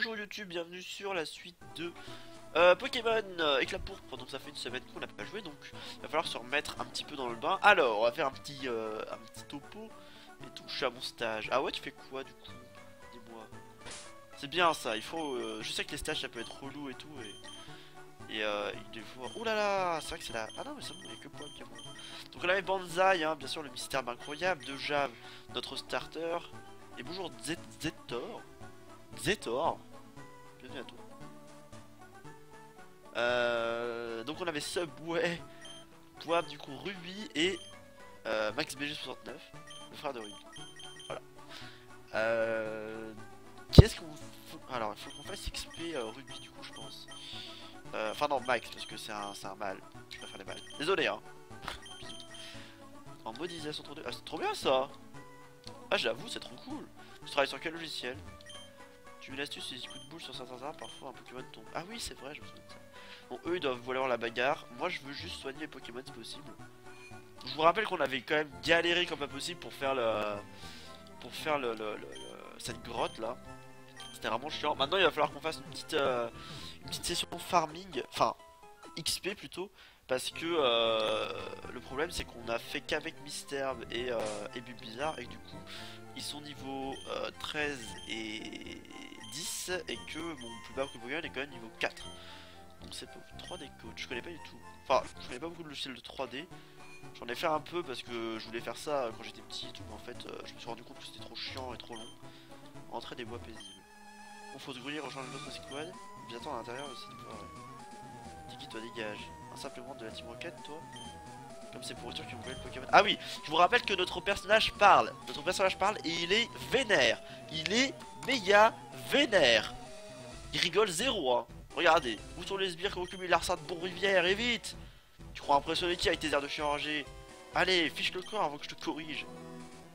bonjour YouTube, bienvenue sur la suite de euh, Pokémon euh, Éclat Pourpre. Donc ça fait une semaine qu'on n'a pas joué, donc il va falloir se remettre un petit peu dans le bain. Alors, on va faire un petit, euh, un petit topo et tout. Je suis à mon stage. Ah ouais, tu fais quoi du coup? Dis-moi. C'est bien ça, il faut... euh, je sais que les stages ça peut être relou et tout, et... Et il faut... Oh là là, c'est vrai que c'est la... Ah non, mais c'est bon, il n'y a que Pomme qui. Donc on avait Banzai, hein, bien sûr, le mystère incroyable de Jave, notre starter. Et bonjour Zetor. Zetor. Bienvenue à toi. Euh, donc on avait Subway, Poivre, du coup Ruby et euh, Max BG69, le frère de Ruby. Voilà. Euh, Qu'est-ce qu'on... Alors il faut qu'on fasse XP euh, Ruby du coup je pense. Euh, Enfin non Max parce que c'est un, un mâle. Je préfère les mâles. Désolé hein. En modélisation 32. Ah c'est trop bien ça Ah j'avoue c'est trop cool. Tu travailles sur quel logiciel? Tu une astuce, des coups de boule sur certains arbres, parfois un Pokémon tombe. Ah oui c'est vrai je me souviens de ça. Bon eux ils doivent vouloir la bagarre. Moi je veux juste soigner les Pokémon si possible. Je vous rappelle qu'on avait quand même galéré comme pas possible pour faire le... Pour faire le, cette grotte là. C'était vraiment chiant. Maintenant il va falloir qu'on fasse une petite, euh, une petite session farming. Enfin XP plutôt. Parce que euh, le problème c'est qu'on a fait qu'avec Misterb et, euh, et Bulbizarre et du coup ils sont niveau euh, 13 et 10 et que mon plus bas Pokémon est quand même niveau 4. Donc c'est pas 3D coach, je connais pas du tout. Enfin, je connais pas beaucoup de logiciels de 3D. J'en ai fait un peu parce que je voulais faire ça quand j'étais petit et tout, mais en fait euh, je me suis rendu compte que c'était trop chiant et trop long. Entrer des bois paisibles. Bon, faut se grouiller, rejoindre notre squad. Puis attends à l'intérieur aussi pouvoir. Tiki, toi dégage. Un simple membre de la team Rocket, toi Comme c'est pourriture qui voulait le Pokémon. Ah oui, je vous rappelle que notre personnage parle. Notre personnage parle et il est vénère. Il est méga vénère. Il rigole zéro, hein. Regardez, où sont les sbires qui occupent l'arsan de Bon-Rivière, et vite Tu crois impressionner qui avec tes airs de chirurgie Allez, fiche le corps avant que je te corrige.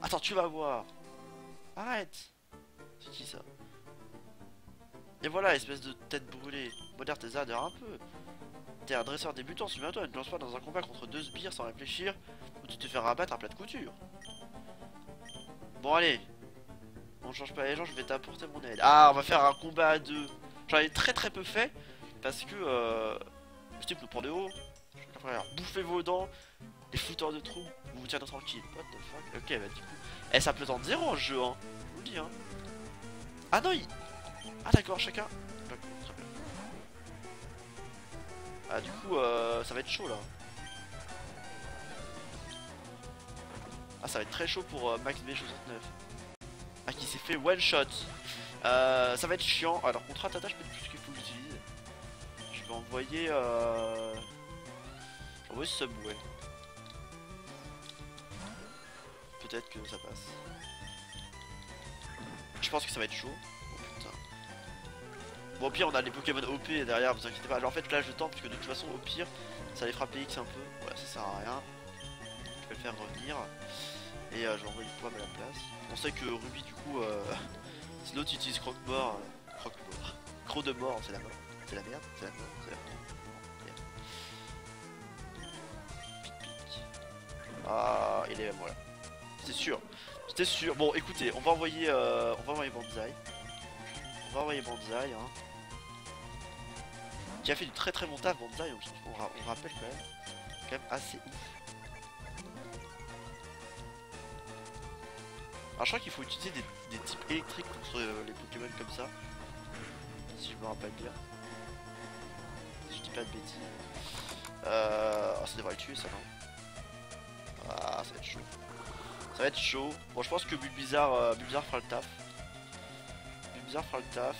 Attends, tu vas voir. Arrête. C'est qui ça? Et voilà, espèce de tête brûlée. Modère tes ardeurs un peu. T'es un dresseur débutant, souviens-toi, ne te lance pas dans un combat contre deux sbires sans réfléchir, ou tu te fais rabattre un plat de couture. Bon allez, on change pas les gens, je vais t'apporter mon aide. Ah, on va faire un combat à deux. J'en ai très très peu fait parce que euh, ce type nous prend de haut. Bouffer vos dents, les fouteurs de trous, vous vous tiendrez tranquille. What the fuck? Ok, bah du coup, eh, ça plaisante zéro en jeu, hein. Je vous le dis, hein. Ah non, il... Ah d'accord, chacun. Ah du coup, euh, ça va être chaud là. Ah, ça va être très chaud pour euh, Max B69. Ah, qui s'est fait one shot. Euh, ça va être chiant. Alors, contrat tata, je peux ce qu'il faut que j'utilise. Je vais envoyer. Euh... Je vais envoyer Subway. Peut-être que ça passe. Je pense que ça va être chaud. Bon, au pire, on a les Pokémon OP derrière, vous inquiétez pas. Alors, en fait, là, je tente, parce que de toute façon, au pire, ça les fera PX un peu. Voilà, ça sert à rien. Je vais le faire revenir. Et euh, je vais envoyer Pomme à la place. On sait que Ruby, du coup, euh, si l'autre utilise croque-mort, euh, croque-mort, croc de mort, c'est la mort, c'est la merde, c'est la mort, c'est la mort. Ah, il est voilà. C'est sûr, c'était sûr. Bon, écoutez, on va envoyer, euh, on va envoyer Banzai. On va envoyer Banzai, hein. Qui a fait du très très bon taf, Banzai, on, on on rappelle quand même, quand même assez ouf. Alors je crois qu'il faut utiliser des, types électriques contre euh, les Pokémon comme ça. Si je me rappelle bien. Si je dis pas de bêtises. Euh... oh, ça devrait le tuer ça non? Ah ça va être chaud. Ça va être chaud. Bon je pense que Bulbizarre, euh, fera le taf. Bulbizarre fera le taf.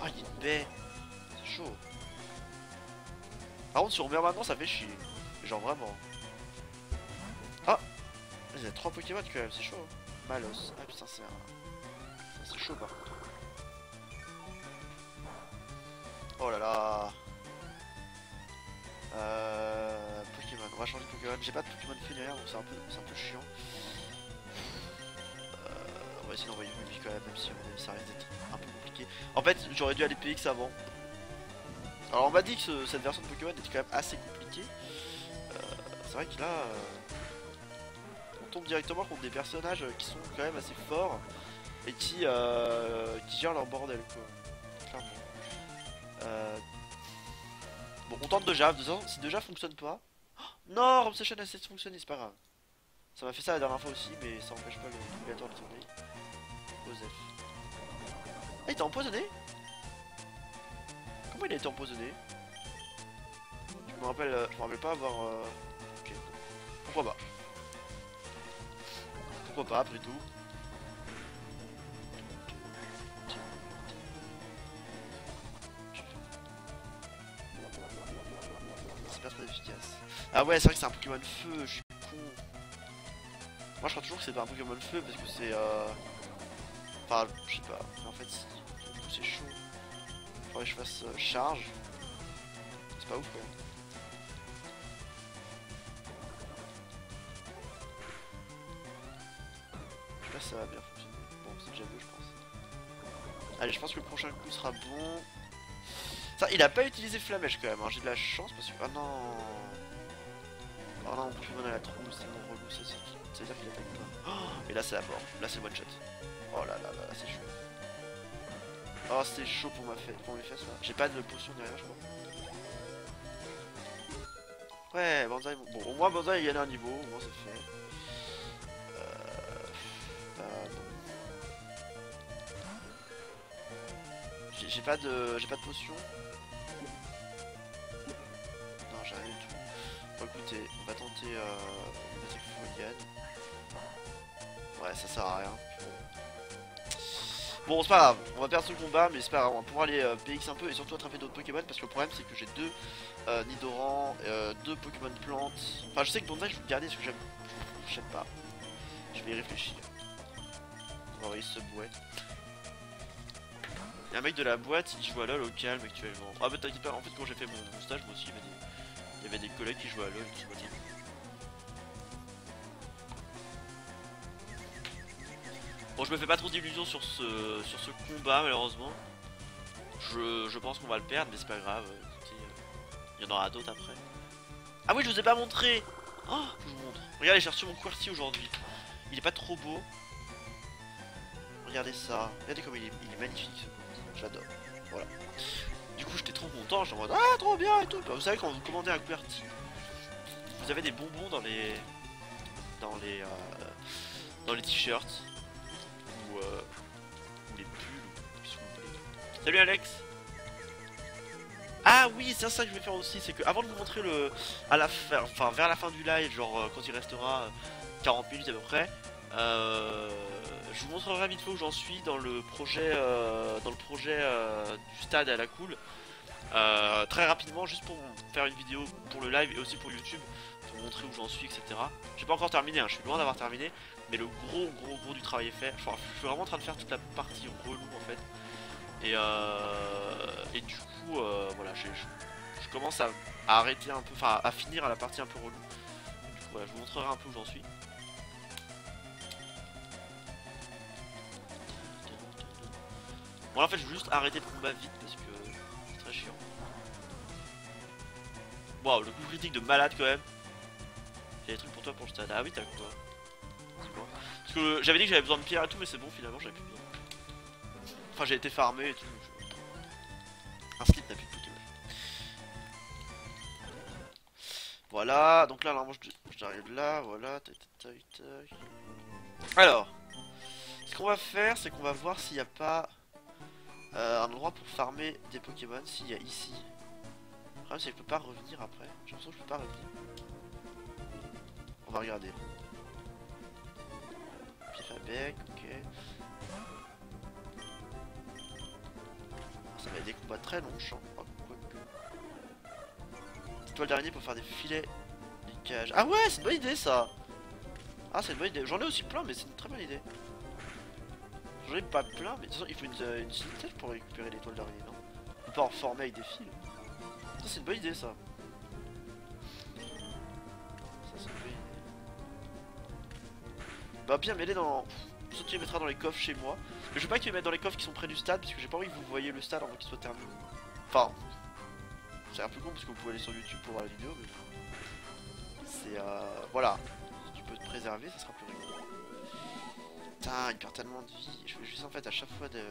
Ah il a une baie. C'est chaud. Par contre si on meurt maintenant ça fait chier. Genre vraiment. Ah Il y a 3 Pokémon quand même, c'est chaud. hein. Malos. Ah putain, c'est C'est chaud par contre. Oh là là. Euh. Pokémon. On va changer de Pokémon. J'ai pas de Pokémon funéraire donc c'est un peu, un peu chiant. Euh, on va essayer d'envoyer Ruby quand même, même si ça risque d'être un peu compliqué. En fait, j'aurais dû aller PX avant. Alors on m'a dit que ce- cette version de Pokémon était quand même assez compliquée. Euh, c'est vrai que là. euh, on tombe directement contre des personnages qui sont quand même assez forts. et qui, euh, qui gèrent leur bordel quoi. Clairement. Bon, on tente déjà, si déjà fonctionne pas. Oh, non, a cessé de fonctionner, c'est pas grave. Ça m'a fait ça la dernière fois aussi, mais ça empêche pas le navigateur de tourner. Joseph. Ah, il t'a empoisonné? Il a été empoisonné Je me rappelle, euh, je pas avoir. Euh... Ok. Pourquoi pas Pourquoi pas après tout Ah ouais, c'est vrai que c'est un Pokémon feu, je suis con. Moi je crois toujours que c'est pas un Pokémon feu parce que c'est euh... Enfin, je sais pas, mais en fait c'est chaud. Que je fasse euh, charge. C'est pas ouf sais pas si ça va bien fonctionner. Bon, c'est déjà mieux je pense. Allez, je pense que le prochain coup sera bon. Ça, il a pas utilisé Flamèche quand même, hein. j'ai de la chance parce que... Ah non Oh non, Pokémon à la trousse, c'est mon relou, ça c'est à dire qu'il attaque pas. Oh, et là c'est la mort, là c'est one shot. Oh là là là, là c'est chaud. Oh c'est chaud pour ma fête, pour mes fesses là. J'ai pas de potion derrière je crois. Ouais, Banzai, bon au moins Banzai il gagne un niveau, au moins c'est fait. Euh... Bah, J'ai pas de. j'ai pas de potion. écoutez, on va tenter euh, Ouais, ça sert à rien. Bon, c'est pas grave, on va perdre ce combat, mais c'est pas grave, on va pouvoir aller euh, PX un peu et surtout attraper d'autres Pokémon parce que le problème c'est que j'ai deux euh, Nidoran, euh, deux Pokémon plantes. Enfin, je sais que Bondage je vais le garder parce que j'aime. Sais pas. Je vais y réfléchir. On va envoyer ce bouet. Il y a un mec de la boîte, il joue à LoL au calme actuellement. Ah, bah t'inquiète pas, en fait, quand j'ai fait mon, stage, moi aussi, il m'a dit il y avait des collègues qui jouaient à LoL qui votaient. Bon, je me fais pas trop d'illusions sur ce, sur ce combat, malheureusement. Je, je pense qu'on va le perdre, mais c'est pas grave. Écoutez, euh, il y en aura d'autres après. Ah oui, je vous ai pas montré Oh, je vous montre. Regardez, j'ai reçu mon QWERTY aujourd'hui. Il est pas trop beau. Regardez ça. Regardez comme il est, il est magnifique. J'adore. Voilà. Du coup, j'étais trop content, j'étais en mode Ah, trop bien et tout. Bah, vous savez, quand vous commandez un QWERTY, vous avez des bonbons dans les. dans les. Euh, dans les t-shirts. Ou, euh, ou les pulls. Salut Alex ah oui, c'est ça que je vais faire aussi, c'est que avant de vous montrer le à la fin, enfin vers la fin du live, genre euh, quand il restera 40 minutes à peu près, euh, je vous montrerai vite fait où j'en suis dans le projet, euh, dans le projet euh, du stade à la cool. Euh, très rapidement, juste pour faire une vidéo pour le live et aussi pour YouTube, pour montrer où j'en suis, etc. J'ai pas encore terminé, hein, je suis loin d'avoir terminé, mais le gros gros gros du travail est fait. je suis vraiment en train de faire toute la partie relou en fait. Et, et du coup, voilà, je, commence à, arrêter un peu, enfin à finir à la partie un peu relou. Du coup, voilà, je vous montrerai un peu où j'en suis. Bon en fait je veux juste arrêter le combat vite parce que c'est très chiant. Waouh, le coup critique de malade quand même. J'ai des trucs pour toi pour stade. Ah oui t'as quoi Parce que j'avais dit que j'avais besoin de pierre et tout mais c'est bon finalement j'avais plus besoin. Enfin j'ai été farmé et tout. Un slip n'a plus de Pokémon. Voilà, donc là normalement j'arrive là, voilà. Alors, ce qu'on va faire c'est qu'on va voir s'il n'y a pas euh, un endroit pour farmer des Pokémon s'il y a ici. Le problème c'est que je peux pas revenir après. J'ai l'impression que je peux pas revenir. On va regarder. Ok. Ça va être des combats très longs, sens. Oh, Étoile d'araignée pour faire des filets, des cages. Ah ouais, c'est une bonne idée ça Ah c'est une bonne idée. J'en ai aussi plein mais c'est une très bonne idée. J'en ai pas plein, mais de toute façon, il faut une, euh, une pour récupérer l'étoile d'araignée, non? On peut pas en former avec des fils. Ça, c'est une bonne idée. Ça, Bah, bien, mais dans. Soit tu les mettras dans les coffres chez moi. Mais je veux pas que tu les mettes dans les coffres qui sont près du stade, parce que j'ai pas envie que vous voyez le stade avant qu'il soit terminé. Enfin, c'est un peu con parce que vous pouvez aller sur YouTube pour voir la vidéo, mais. C'est. Euh... Voilà. Si tu peux te préserver, ça sera plus rigolo. Putain, il perd tellement de vie. Je vais juste en fait à chaque fois de...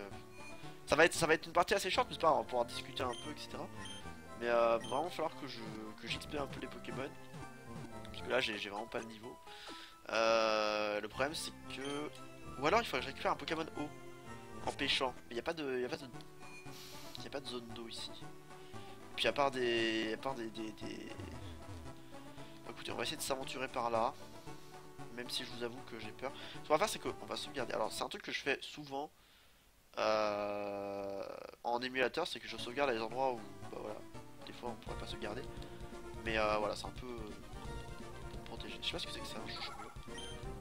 Ça va être, ça va être une partie assez short, mais c'est pas, on va pouvoir discuter un peu, etc. Mais euh, vraiment falloir que je que un peu les Pokémon. Parce que là j'ai vraiment pas le niveau. Euh, le problème c'est que... Ou alors il faudrait que je récupère un Pokémon eau en pêchant. Mais il n'y a pas de... Y a pas de... Y a pas de zone d'eau ici. Puis à part des... À part des... des, des... Écoutez, on va essayer de s'aventurer par là. Même si je vous avoue que j'ai peur. Ce qu'on va faire c'est qu'on va sauvegarder. Alors c'est un truc que je fais souvent euh, en émulateur, c'est que je sauvegarde à des endroits où bah voilà, des fois on pourrait pas sauvegarder. Mais euh, voilà, c'est un peu euh, pour protéger. Je sais pas ce que c'est que ça,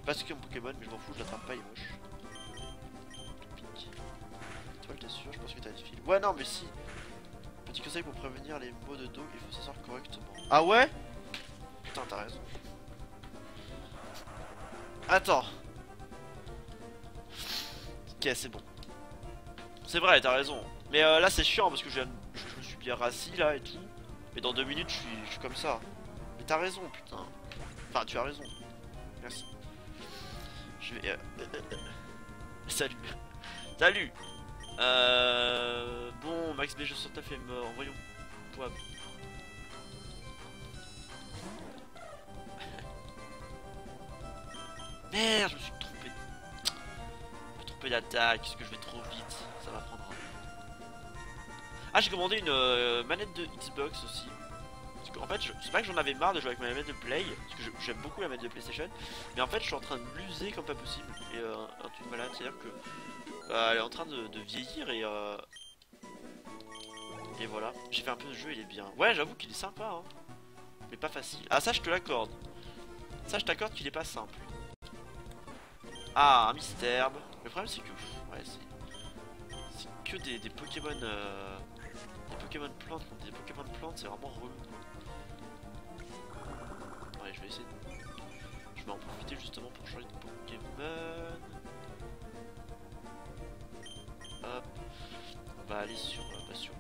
Pas ce que mon Pokémon, mais je m'en fous, je l'attrape pas, il est moche. Toi, t'es sûr Je pense que t'as des fils. Ouais, non, mais si. Petit conseil pour prévenir les maux de dos, il faut s'asseoir correctement. Ah ouais? Putain, t'as raison. Attends. Ok, c'est bon. C'est vrai, t'as raison. Mais euh, là, c'est chiant parce que je, je, me suis bien rassis là et tout. Mais dans deux minutes, je suis, je suis comme ça. Mais t'as raison, putain. Enfin, tu as raison. Merci. Euh, salut. Salut euh... Bon, Max B, je sens ta fait mort. Voyons. Toi. Merde, je me suis trompé. Je me trompé d'attaque, est-ce que je vais trop vite? Ça va prendre Ah, j'ai commandé une euh, manette de Xbox aussi. Parce qu'en fait, c'est pas que j'en avais marre de jouer avec ma manette de Play, parce que j'aime beaucoup la manette de PlayStation, mais en fait, je suis en train de l'user comme pas possible. Et euh, un truc malade, c'est-à-dire que euh, elle est en train de, vieillir et euh... et voilà. J'ai fait un peu de jeu, il est bien. Ouais, j'avoue qu'il est sympa, hein. mais pas facile. Ah, ça, je te l'accorde. Ça, je t'accorde qu'il est pas simple. Ah, un mystère. Le problème c'est que... Ouais, c'est... que des, des Pokémon... Euh... Pokémon plantes des Pokémon plantes, c'est vraiment relou. Ouais, je vais essayer de... Je vais en profiter justement pour changer de Pokémon. Hop. On va aller sur... Euh, bah, sur...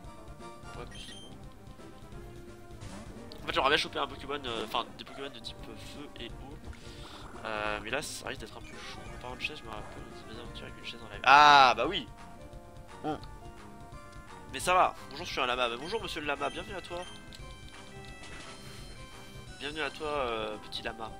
En fait, j'aurais bien chopé un Pokémon... Euh, enfin, des Pokémon de type feu et eau. Euh, mais là, ça risque d'être un peu chaud. Par une chaise, je me rappelle des aventures avec une chaise la vie. Ah, bah oui. Mais ça va. Bonjour, je suis un lama. Bah, bonjour, monsieur le lama. Bienvenue à toi. Bienvenue à toi, euh, petit lama.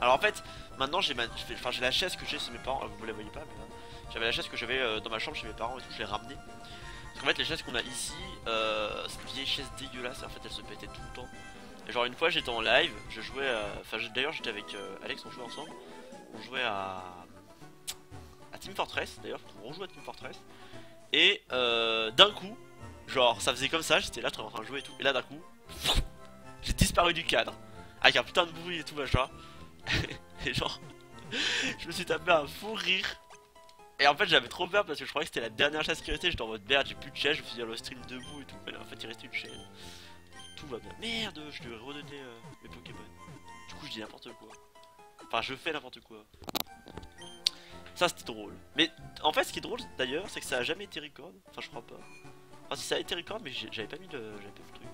Alors en fait, maintenant j'ai ma... enfin, la chaise que j'ai chez mes parents. Euh, vous la voyez pas, mais euh, j'avais la chaise que j'avais euh, dans ma chambre chez mes parents et tout. Je l'ai ramenée. Parce qu'en fait, les chaises qu'on a ici, euh, c'est une vieille chaise dégueulasse. En fait, elle se pétait tout le temps. Et genre une fois j'étais en live, je jouais, enfin d'ailleurs j'étais avec Alex, on jouait ensemble, on jouait à, à Team Fortress, d'ailleurs on rejoue à Team Fortress, et euh, d'un coup, genre ça faisait comme ça, j'étais là en train de jouer et tout, et là d'un coup, j'ai disparu du cadre, avec un putain de bruit et tout machin, et genre, je me suis tapé un fou rire, et en fait j'avais trop peur parce que je croyais que c'était la dernière chaise qui restait, j'étais en mode merde j'ai plus de chaise, je me suis dit le stream debout et tout, mais en fait il restait une chaise tout va bien. Merde, je devais redonner euh, mes Pokémon. Du coup, je dis n'importe quoi. Enfin, je fais n'importe quoi. Ça, c'était drôle. Mais en fait, ce qui est drôle d'ailleurs, c'est que ça a jamais été record. Enfin, je crois pas. Enfin, si ça a été record, mais j'avais pas mis le, j'avais le truc.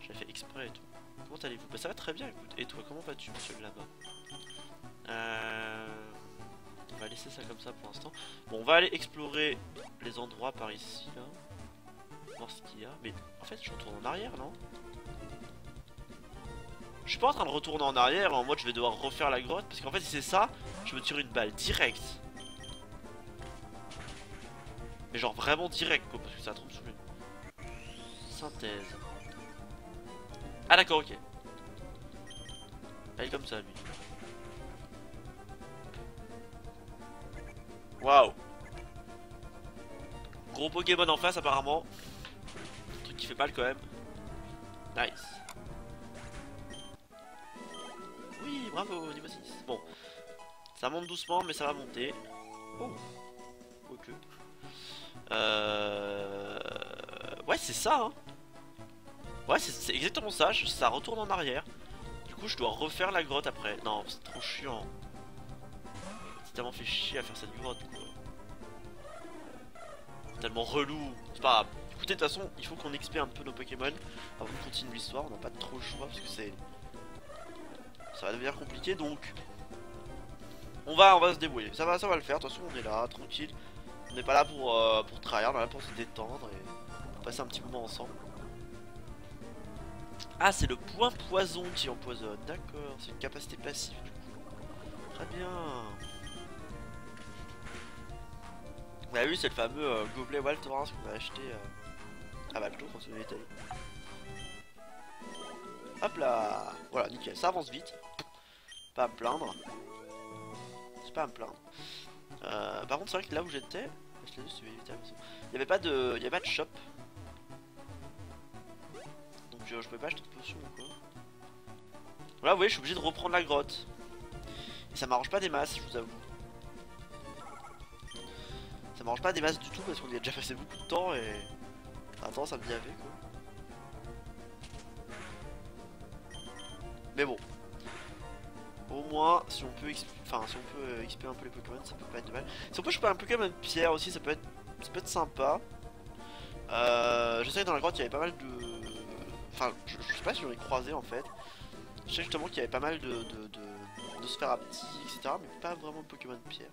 J'avais fait exprès et tout. Comment allez-vous? Bah, ça va très bien, écoute. Et toi, comment vas-tu, monsieur là-bas? Euh... On va laisser ça comme ça pour l'instant. Bon, on va aller explorer les endroits par ici, là voir ce qu'il y a. Mais en fait, je retourne en arrière, non? Je suis pas en train de retourner en arrière en mode je vais devoir refaire la grotte. Parce qu'en fait, si c'est ça, je me tire une balle direct. Mais genre vraiment direct, quoi, parce que ça trop saoulé. Synthèse. Ah d'accord, ok. Elle est comme ça, lui. Waouh Gros Pokémon en face apparemment qui fait mal quand même. Nice. Oui, bravo, niveau 6. Bon, ça monte doucement, mais ça va monter. Oh, ok. Euh... Ouais, c'est ça, hein. Ouais, c'est exactement ça, ça retourne en arrière. Du coup, je dois refaire la grotte après. Non, c'est trop chiant. C'est tellement fait chier à faire cette grotte, quoi. Tellement relou. C'est pas grave. Écoutez, de toute façon, il faut qu'on XP un peu nos Pokémon avant de continuer l'histoire. On n'a pas trop le choix parce que c'est. Ça va devenir compliqué donc. On va, on va se débrouiller. Ça va, ça va le faire. De toute façon, on est là, tranquille. On n'est pas là pour, euh, pour on est là pour se détendre et passer un petit moment ensemble. Ah, c'est le point poison qui empoisonne. D'accord, c'est une capacité passive du coup. Très bien. Bah oui, c'est le fameux euh, gobelet Waltorans qu'on a acheté euh, à Valto quand on était Hop là Voilà, nickel, ça avance vite. Pas à plaindre. C'est pas à me. Euh, par contre, c'est vrai que là où j'étais, il n'y avait pas de, il y avait pas de shop. Donc je pouvais pas acheter de potions ou quoi. Voilà, vous voyez, je suis obligé de reprendre la grotte. Et ça m'arrange pas des masses, je vous avoue. Ça m'arrange pas des masses du tout parce qu'on y a déjà passé beaucoup de temps et... Attends, ça me dit avec quoi. Mais bon. Au moins, si on peut enfin si on peut XP un peu les Pokémon, ça peut pas être mal. Si on peut choper un Pokémon pierre aussi, ça peut être, ça peut être sympa. Euh, je sais que dans la grotte il y avait pas mal de... Enfin, je, sais pas si j'en ai croisé en fait. Je sais justement qu'il y avait pas mal de, de, de, sphères aptiques, etc. Mais pas vraiment de Pokémon de pierre.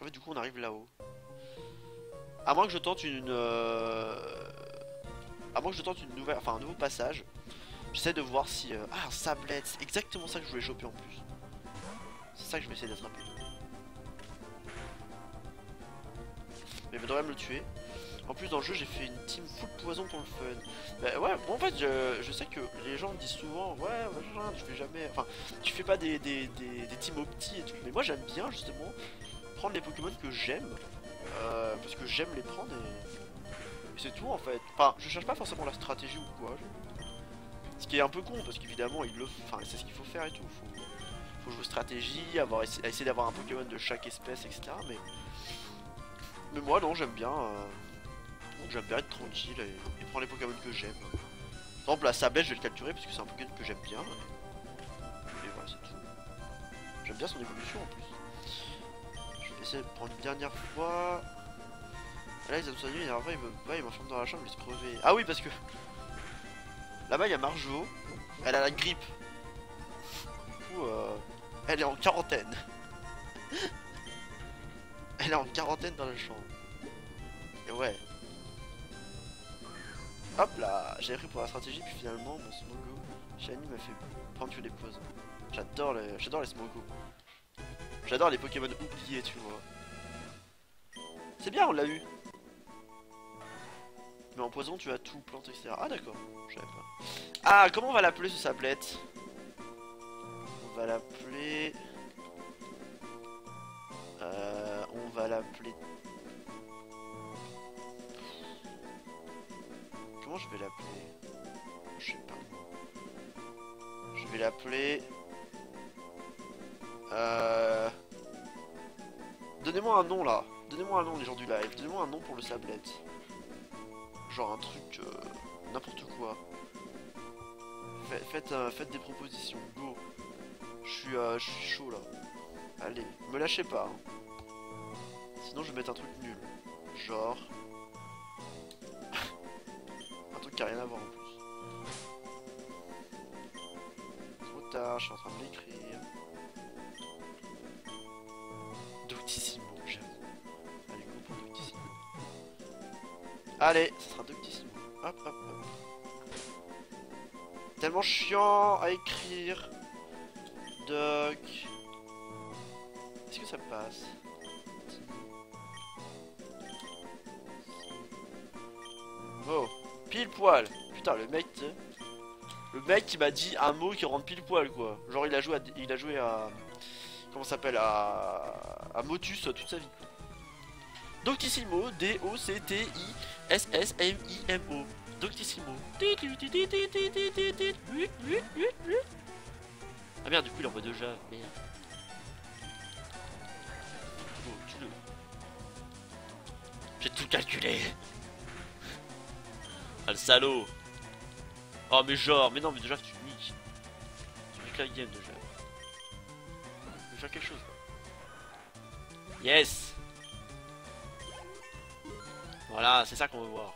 En fait, du coup, on arrive là-haut. À moins que je tente une... Euh... À moins que je tente une nouvelle... Enfin, un nouveau passage. J'essaie de voir si... Euh... Ah, un sablette C'est exactement ça que je voulais choper en plus. C'est ça que je vais essayer d'attraper. Mais il devrait me le tuer. En plus, dans le jeu, j'ai fait une team full poison pour le fun. Bah ouais, bon, en fait, je, sais que les gens me disent souvent, ouais, ouais, tu fais jamais... Enfin, tu fais pas des, des, des, des teams opti et tout. Mais moi, j'aime bien, justement, prendre les Pokémon que j'aime. Euh, parce que j'aime les prendre et, c'est tout en fait. Enfin, je cherche pas forcément la stratégie ou quoi. Ce qui est un peu con parce qu'évidemment, il enfin, c'est ce qu'il faut faire et tout. Faut, faut jouer stratégie, avoir essayer d'avoir un Pokémon de chaque espèce, etc. Mais, mais moi non, j'aime bien. Euh... J'aime bien être tranquille et, prendre les Pokémon que j'aime. Par exemple, la Sabelle, je vais le capturer parce que c'est un Pokémon que j'aime bien. Et voilà, c'est tout. J'aime bien son évolution en plus essayer de prendre une dernière fois. Là, ils ont soigné, et après, il m'enferme dans la chambre, il se crever. Ah oui, parce que là-bas, il y a Marjo. Elle a la grippe. Du coup, euh, elle est en quarantaine. elle est en quarantaine dans la chambre. Et ouais. Hop là, j'ai pris pour la stratégie, puis finalement, mon Smogo, Shani m'a fait prendre les pauses. J'adore les, j'adore les Smogo. J'adore les Pokémon oubliés, tu vois. C'est bien, on l'a eu. Mais en poison, tu as tout, plante, etc. Ah d'accord, je savais pas. Ah, comment on va l'appeler ce sablette? On va l'appeler... Euh, on va l'appeler... Comment je vais l'appeler? Je sais pas. Je vais l'appeler... Euh... Donnez-moi un nom là. Donnez-moi un nom les gens du live. Donnez-moi un nom pour le sablette. Genre un truc... Euh, n'importe quoi. Faites, euh, faites, des propositions. Go. Je suis, euh, chaud là. Allez, me lâchez pas. Hein. Sinon je vais mettre un truc nul. Genre... un truc qui a rien à voir en plus. Trop tard, je suis en train de l'écrire. Allez, ça sera Doctissimo. Hop, hop, hop. Tellement chiant à écrire. Doc. Est-ce que ça passe? Oh, pile poil. Putain, le mec, le mec qui m'a dit un mot qui rentre pile poil quoi. Genre il a joué il a joué à comment s'appelle? À, à Motus toute sa vie. Doctissimo, D-O-C-T-I-S-S-M-I-M-O. Doctissimo. Ah merde, du coup il envoie déjà. Merde. Oh. J'ai tout calculé. Ah le salaud. Oh mais genre, mais non mais déjà tu niques. Tu niques la game déjà quelque chose. Yes Voilà, c'est ça qu'on veut voir.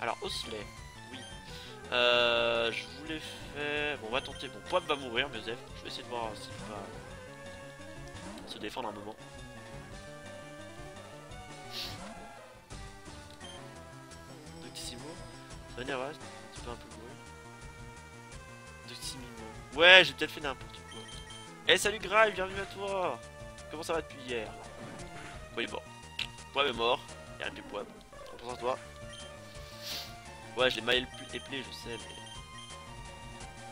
Alors, Osley, oui. Euh, je voulais faire... Bon, on va tenter. Bon, Poip va mourir, Joseph. Je vais essayer de voir s'il va se défendre un moment. Doctissimo. Vanera, tu peux un peu mourir. Doctissimo. Ouais, j'ai peut-être fait n'importe quoi. Eh, salut Grail, bienvenue à toi Comment ça va depuis hier? Bon, il est mort. Poivre est mort. Il n'y a plus Poivre. On pense à toi. Ouais, je l'ai les plaies, je sais, mais...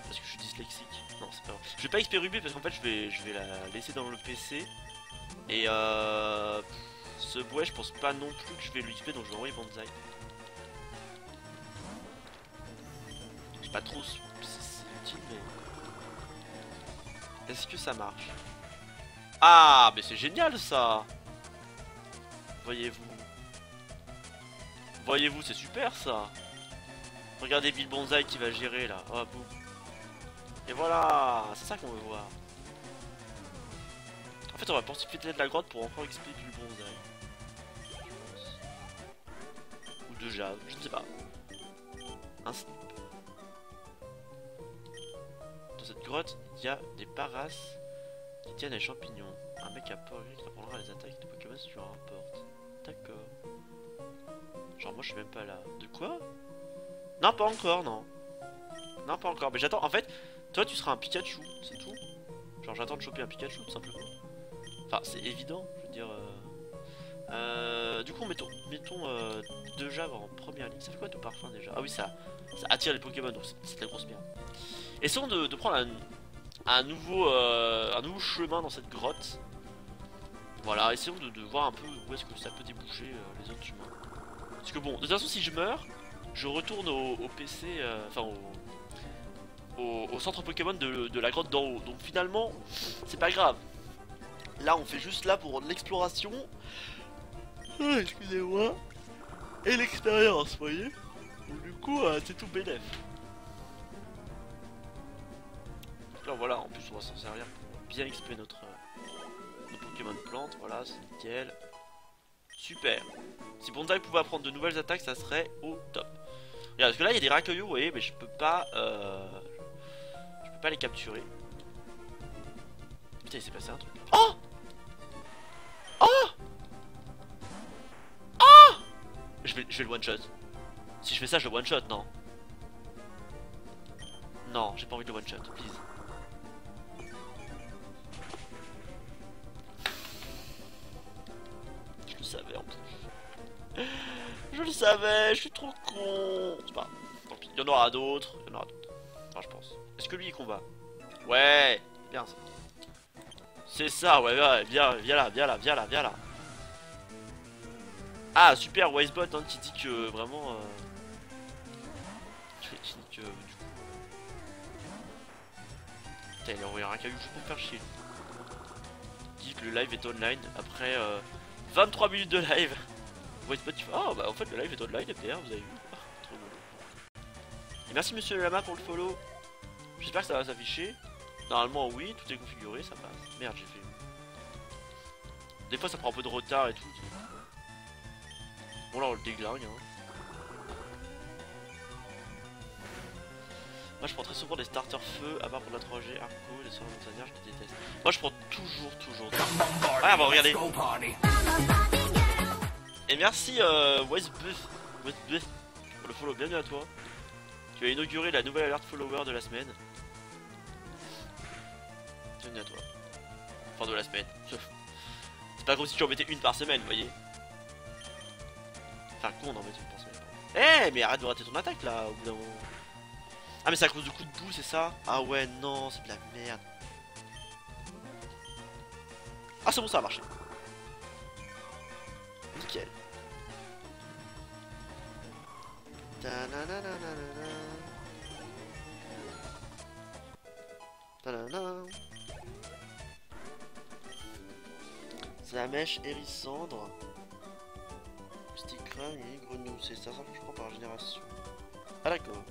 Parce que je suis dyslexique. Non, c'est pas grave. Je vais pas XP Ruby parce qu'en fait, je vais, je vais la laisser dans le PC. Et euh... Ce bouet, je pense pas non plus que je vais lui XP, donc je vais envoyer Banzai. Je pas trop si c'est utile, mais... Est-ce que ça marche? Ah, mais c'est génial ça Voyez-vous Voyez-vous, c'est super ça Regardez Bill Bonzai qui va gérer là. Oh, boum. Et voilà C'est ça qu'on veut voir. En fait, on va profiter de la grotte pour encore expliquer Bill Bonzai. Ou de Jave, je ne sais pas. Un snip. Dans cette grotte, il y a des parasses tiennent les champignons. Un mec à port qui apprendra les attaques de Pokémon si tu en rapportes. D'accord. Genre, moi je suis même pas là. De quoi? Non, pas encore, non. Non, pas encore. Mais j'attends. En fait, toi, tu seras un Pikachu, c'est tout. Genre, j'attends de choper un Pikachu, tout simplement. Enfin, c'est évident, je veux dire. Euh... Euh, du coup, mettons, mettons euh, deux en première ligne. Ça fait quoi de parfum déjà? Ah oui, ça, ça attire les Pokémon, donc c'est la grosse merde. Essayons de, de prendre un, nouveau, euh, un nouveau chemin dans cette grotte. Voilà, essayons de, voir un peu où est-ce que ça peut déboucher euh, les autres humains. Parce que bon, de toute façon, si je meurs, je retourne au, PC, euh, enfin au, centre Pokémon de, la grotte d'en haut. Donc finalement, c'est pas grave. Là, on fait juste là pour l'exploration. Ah, excusez-moi. Et l'expérience, voyez Du coup, euh, c'est tout bénef. Là, voilà, en plus, on va s'en servir pour bien expliquer notre, euh, notre Pokémon plante. Voilà, c'est nickel. Super. Si Bonsai pouvait apprendre de nouvelles attaques, ça serait au top. Regarde, parce que là, il y a des racailloux, vous voyez, mais je peux pas... Euh... Je peux pas les capturer. Putain, il s'est passé un truc. Oh Oh Oh je vais, je vais le one-shot. Si je fais ça, je le one-shot, non Non, j'ai pas envie de le one-shot, please. Je le savais, je suis trop con. C'est pas tant pis. Il y en aura d'autres. Il y en aura d'autres. Enfin, je pense. Est-ce que lui il combat? Ouais, bien. C'est ça, ouais, ouais, viens, viens là, viens là, viens là, viens là. Ah, super, Wisebot hein, qui dit que vraiment. Euh... Qui dit que du coup. Putain, il a envoyé un caillou, je peux faire chier. Dit que le live est online après euh, 23 minutes de live. Ah bah en fait le live est online FDR, vous avez vu ah, Trop bon. Et merci monsieur Lama pour le follow. J'espère que ça va s'afficher. Normalement oui, tout est configuré, ça passe. Merde j'ai fait. Des fois ça prend un peu de retard et tout. Bon là on le déglingue hein. Moi je prends très souvent des starters feu, à part pour la 3G, Arco, les sorts montagnards, je les déteste. Moi je prends toujours, toujours. Ah bah regardez et merci euh, Westbuff pour le follow, bienvenue à toi. Tu as inauguré la nouvelle alerte follower de la semaine. Bienvenue à toi. Enfin de la semaine. C'est pas comme si tu en mettais une par semaine, vous voyez. Enfin con en mettre une par semaine. Eh mais arrête de rater ton attaque là au bout d'un moment. Ah mais c'est à cause du coup de boue c'est ça? Ah ouais non c'est de la merde. Ah c'est bon ça a marché. Nickel. C'est la mèche hérissandre. Stick et grenouille. C'est ça, je crois, par génération. Ah d'accord.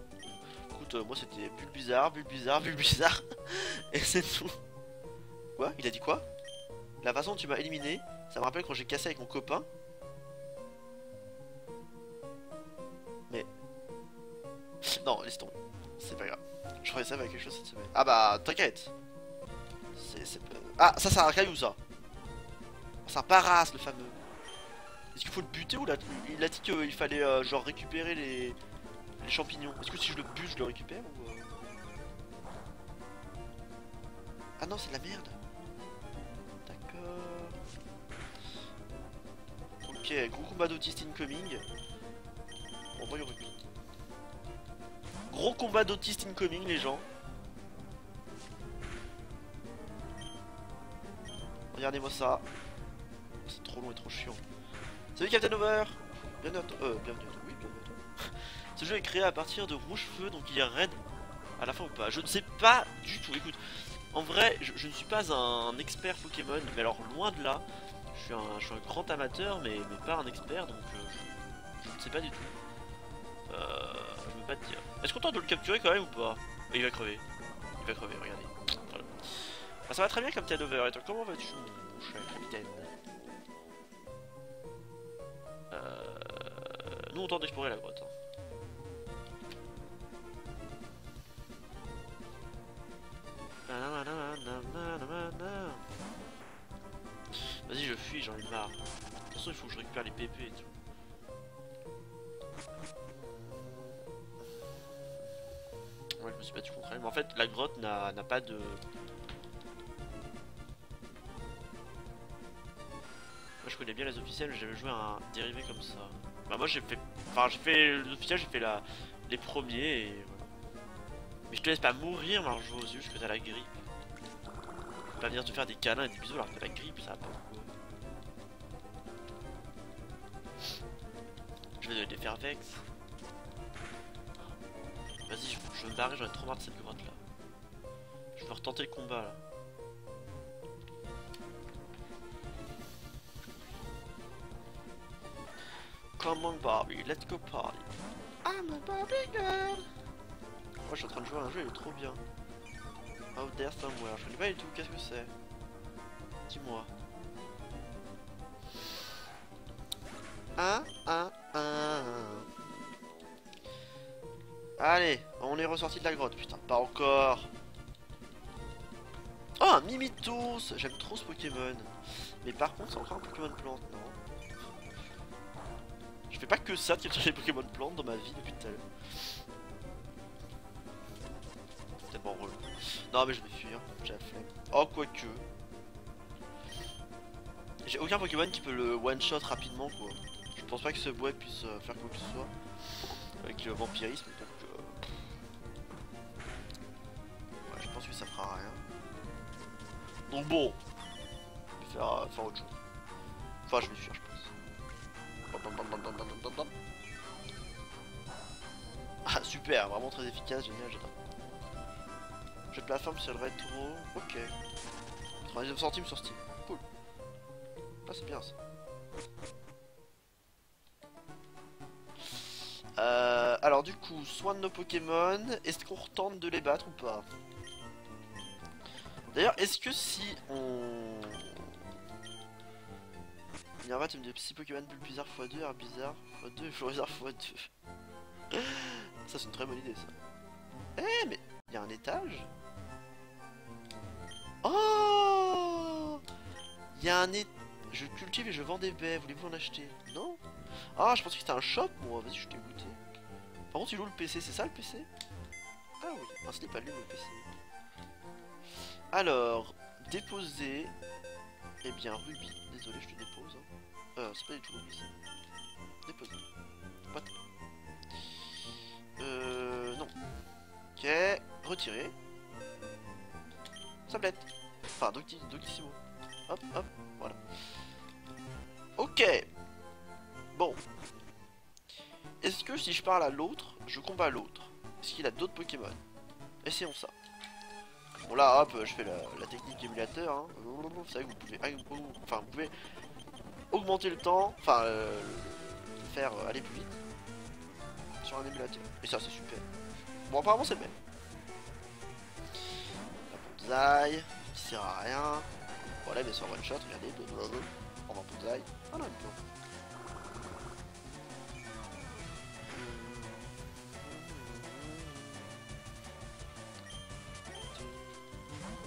Euh, moi c'était bulle bizarre, bulle bizarre, bulle bizarre. et c'est tout. Quoi? Il a dit quoi? La façon dont tu m'as éliminé, ça me rappelle quand j'ai cassé avec mon copain. Non, laisse tomber. C'est pas grave. Je ferai ça avec quelque chose cette semaine. Ah bah, t'inquiète. Ah, ça c'est un caillou ça. C'est un paras le fameux. Est-ce qu'il faut le buter ou là Il a dit qu'il fallait euh, genre récupérer les, champignons. Est-ce que si je le bute, je le récupère ou... Euh? Ah non, c'est de la merde. D'accord. Ok, gros combat d'autiste incoming. On va y Gros combat d'autiste incoming, les gens. Regardez-moi ça. C'est trop long et trop chiant. Salut Captain Over Bienvenue. Euh, bienvenue à toi. Ce jeu est créé à partir de rouge feu, donc il y a raid à la fin ou pas. Je ne sais pas du tout. Écoute, en vrai, je, ne suis pas un expert Pokémon, mais alors loin de là. Je suis un, je suis un grand amateur, mais, pas un expert, donc euh, je, ne sais pas du tout. Euh, je veux pas te dire. Est-ce qu'on tente de le capturer quand même ou pas? Il va crever. Il va crever, regardez. Ah, ça va très bien comme Over. Et toi, comment vas-tu, mon cher capitaine? Euh... Nous, on tente d'explorer la grotte. Hein. Vas-y, je fuis, j'en ai marre. De toute façon, il faut que je récupère les PP et tout. Ouais, je me suis battu contre elle. Mais en fait, la grotte n'a pas de... Moi, je connais bien les officiels, j'avais joué un dérivé comme ça. Bah moi j'ai fait... Enfin j'ai fait... Les officiels j'ai fait la... les premiers et. Mais je te laisse pas mourir Marjo aux yeux parce que t'as la grippe. Pas venir te faire des câlins et des bisous alors que t'as la grippe, ça va pas. Je vais des faire vex. Vas-y, je, je, vais me barrer, j'en ai trop marre de cette grotte là. Je veux retenter le combat là. Come on Barbie, let's go party. I'm a Barbie girl. Moi je suis en train de jouer à un jeu, il est trop bien. Out there somewhere, je connais pas du tout, qu'est-ce que c'est? Dis-moi. Un, un, un. Allez, on est ressorti de la grotte, putain, pas encore. Oh, un Mimitos J'aime trop ce Pokémon. Mais par contre, c'est encore un Pokémon plante, non? Je fais pas que ça capturer les Pokémon plantes dans ma vie depuis tout à l'heure. Non, mais je vais fuir, j'ai la flemme. Oh, quoique. J'ai aucun Pokémon qui peut le one-shot rapidement, quoi. Je pense pas que ce bois puisse euh, faire quoi que ce soit. Avec le vampirisme, donc... je pense que ça fera rien. Donc bon, je vais faire, faire autre chose. Enfin, je vais fuir, je pense. Ah, super, vraiment très efficace, génial, j'adore. Je te la forme sur le rétro. Ok. 99 centimes sur Steam. Cool. Ah, c'est bien ça. Euh, alors du coup, soin de nos Pokémon, est-ce qu'on retente de les battre ou pas? D'ailleurs, est-ce que si on... Il y a un me dit psy Pokémon plus bizarre x2, air bizarre x2 et bizarre x2. ça c'est une très bonne idée ça. Eh mais il y a un étage Oh Il y a un étage... Je cultive et je vends des baies, voulez-vous en acheter? Non? Ah je pense que c'était un shop moi, vas-y je t'ai goûté. Par contre il loue le PC, c'est ça le PC Ah oui, ah, ce pas lui le PC. Alors, déposer. Eh bien, Ruby. Désolé, je te dépose. Hein. Euh, c'est pas du tout Ruby, Déposer. What? Euh, non. Ok, retirer. Sablette. Enfin, Doctissimo. Hop, hop, voilà. Ok. Bon. Est-ce que si je parle à l'autre, je combats l'autre? Est-ce qu'il a d'autres Pokémon? Essayons ça. Bon là hop je fais la, technique émulateur hein. Vous savez que vous pouvez enfin vous pouvez augmenter le temps, enfin euh, faire aller plus vite sur un émulateur. Et ça c'est super. Bon apparemment c'est bien. La Banzai, qui sert à rien. Voilà, mais sur one shot, regardez. On va Banzai. Ah non.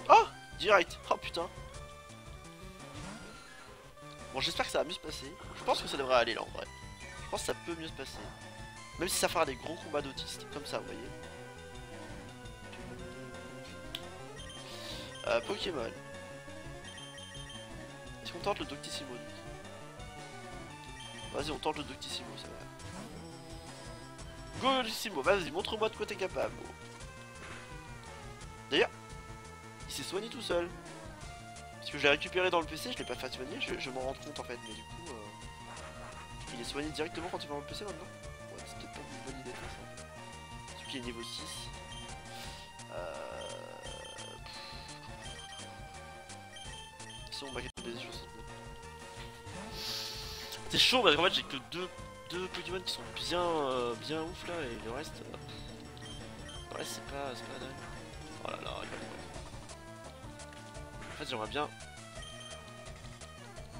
Oh Direct Oh putain Bon j'espère que ça va mieux se passer. Je pense que ça devrait aller là en vrai. Je pense que ça peut mieux se passer. Même si ça fera des gros combats d'autistes, comme ça vous voyez. Euh, Pokémon. Est-ce qu'on tente le Doctissimo Vas-y, on tente le Doctissimo, ça va. Go Doctissimo, vas-y, montre-moi de quoi t'es capable. D'ailleurs, il s'est soigné tout seul. Parce que je l'ai récupéré dans le PC, je l'ai pas fait soigner, je, m'en rends compte en fait, mais du coup, euh, il est soigné directement quand il va dans le PC maintenant? Ouais, c'est peut-être pas une bonne idée de ça. Celui qui est niveau 6. C'est chaud parce qu'en fait j'ai que deux, deux Pokémon qui sont bien, euh, bien ouf là et le reste. Euh... Reste c'est pas, pas dingue. Oh là là. En fait, j'aimerais bien.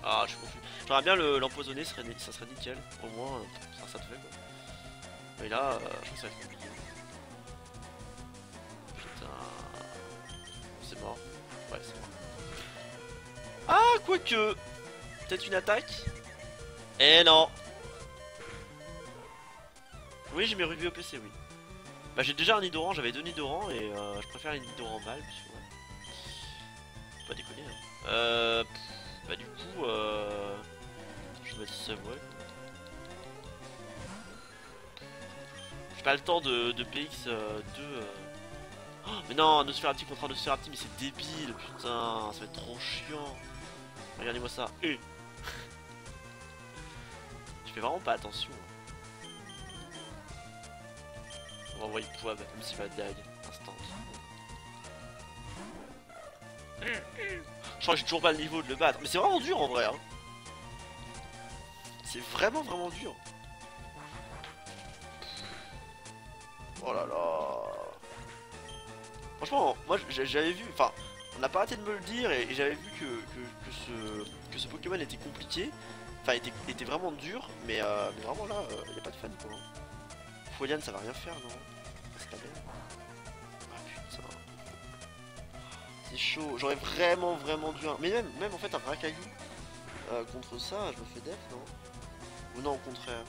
Ah, je suis confus. J'aimerais bien l'empoisonner, ça serait nickel. Au moins, ça, ça te fait. Mais là, euh, je pense que ça va être compliqué. Quoique Peut-être une attaque Eh non Oui, j'ai mes rubis au PC, oui. Bah, j'ai déjà un Nidoran, j'avais deux Nidorans et euh, je préfère les Nidorans mâles pas déconner. Hein. Euh, bah du coup, euh, je vais mettre Subway. J'ai pas le temps de, de PX2. Euh, euh. Oh, mais non, Nosferatu contre un Nosferatu, mais c'est débile, putain, ça va être trop chiant. Regardez-moi ça. je fais vraiment pas attention. On va envoyer Poivre, même s'il va dag, instant. Je crois que j'ai toujours pas le niveau de le battre. Mais c'est vraiment dur en vrai. Hein. C'est vraiment vraiment dur. Oh là là. Franchement, moi j'avais vu, enfin, on n'a pas arrêté de me le dire et, j'avais vu que, que, ce, que ce Pokémon était compliqué. Enfin, était, était vraiment dur, mais, euh, mais vraiment là, il euh, n'y a pas de fan quoi. Folian ça va rien faire, non? C'est pas bien. C'est chaud. J'aurais vraiment, vraiment dû... Mais même, même en fait, un Rakayu euh, contre ça, je me fais def, non? Ou non, au contraire.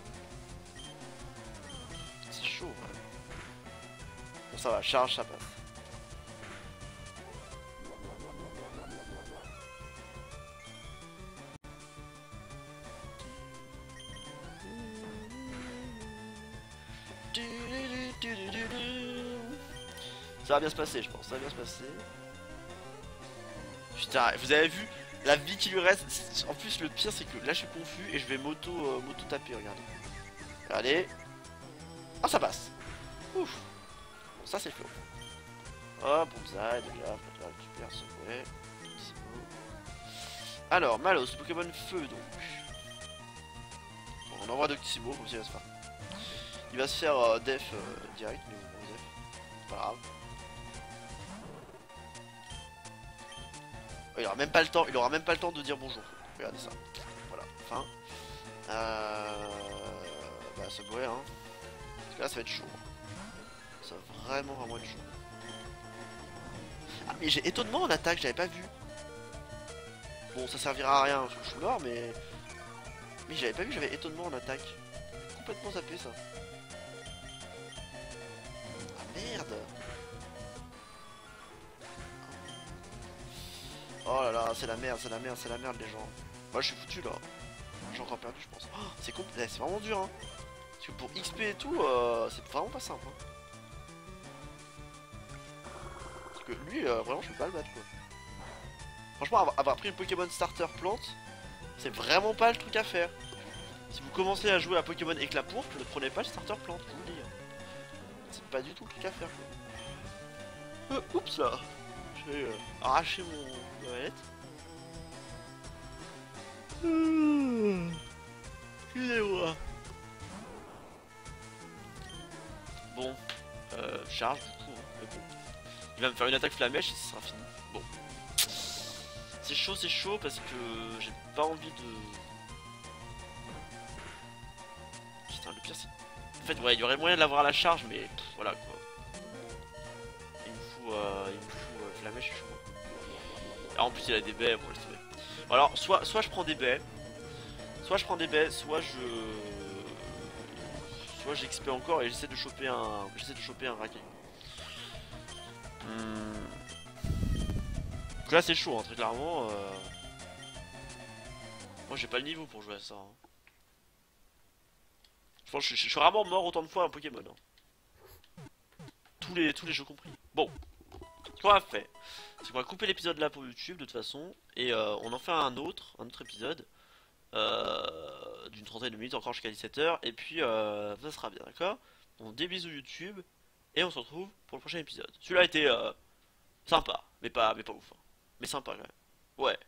C'est chaud, ouais. Bon, ça va, charge, ça passe. Va bien se passer, je pense. Ça va bien se passer. Putain, vous avez vu la vie qui lui reste? En plus, le pire, c'est que là, je suis confus et je vais moto, euh, moto taper, regardez. Regardez. Oh, ça passe. Ouf. ça, c'est flot. Oh, bonsaï, déjà, peut récupérer ce ouais. Alors, Malos, Pokémon feu, donc. Bon, on envoie Doctissimo, comme ça, il va se faire. Il va se faire euh, def euh, direct, mais bon, def. Pas grave. Il aura même pas le temps, il aura même pas le temps de dire bonjour. Regardez ça. Voilà, fin. Euh... Bah ça pourrait hein. Parce que là ça va être chaud. Ça va vraiment vraiment être chaud. Ah mais j'ai étonnement en attaque, j'avais pas vu. Bon ça servira à rien je suis mort mais... Mais j'avais pas vu, j'avais étonnement en attaque. Complètement zappé ça. Là, c'est la merde, c'est la merde, c'est la merde les gens. Moi je suis foutu là. J'ai encore perdu je pense. Oh, c'est eh, c'est vraiment dur hein. Parce que pour XP et tout, euh, c'est vraiment pas simple. Hein. Parce que lui, euh, vraiment je peux pas le battre quoi. Franchement, avoir pris le Pokémon Starter Plante, c'est vraiment pas le truc à faire. Si vous commencez à jouer à Pokémon Éclat Pourpre, ne prenez pas le Starter Plante, vous le. Hein. C'est pas du tout le truc à faire. Euh, oups là J'ai arraché mon Excusez-moi. Bon, euh, charge du coup. Hein, Il va me faire une attaque flamèche et ce sera fini. Bon. C'est chaud, c'est chaud parce que j'ai pas envie de... Putain, le pire c'est... En fait, ouais, il y aurait moyen de l'avoir à la charge, mais voilà quoi. Il me fout, euh, il me fout euh, flamèche, je suis Ah, en plus il a des baies, bon laisse tomber. Alors soit, soit je prends des baies, soit je prends des baies, soit je... Soit j'expé encore et j'essaie de choper un... J'essaie de choper un racaille. Hmm. Donc là c'est chaud, hein, très clairement. euh. Moi j'ai pas le niveau pour jouer à ça. hein. Je pense que je, je suis rarement mort autant de fois à un Pokémon. hein. Tous les, tous les jeux compris. Bon, va faire, c'est qu'on va couper l'épisode là pour YouTube de toute façon, et euh, on en fait un autre, un autre épisode, euh, d'une trentaine de minutes encore jusqu'à 17h, et puis euh, ça sera bien, d'accord? On des bisous YouTube, et on se retrouve pour le prochain épisode. Celui-là a été euh, sympa, mais pas, mais pas ouf. hein. Mais sympa quand même. Ouais.